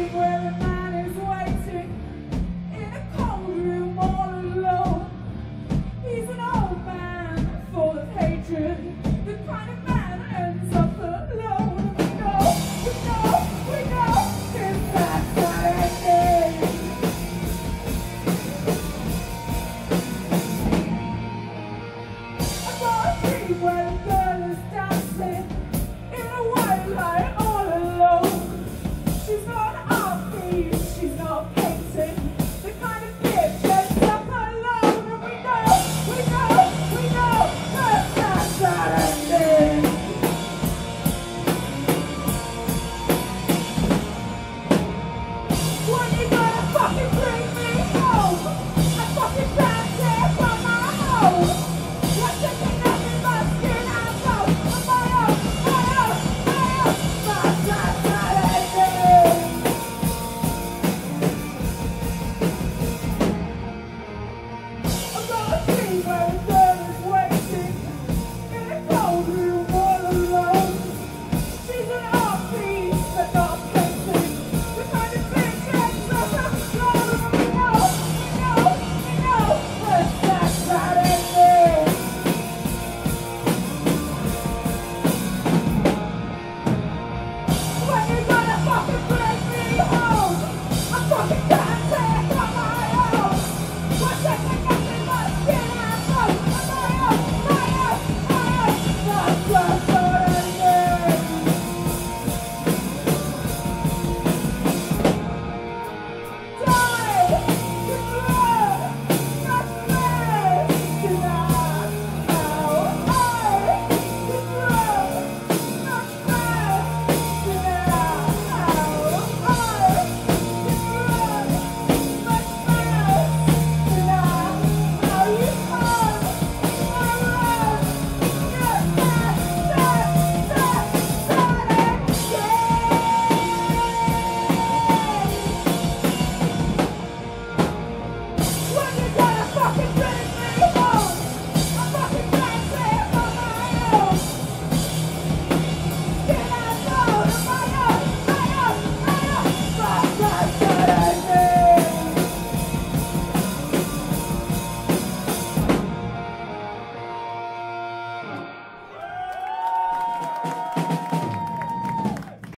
anywhere.